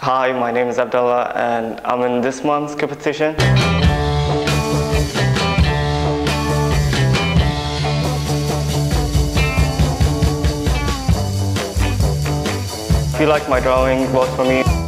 Hi, my name is Abdullah and I'm in this month's competition. If you like my drawing vote for me.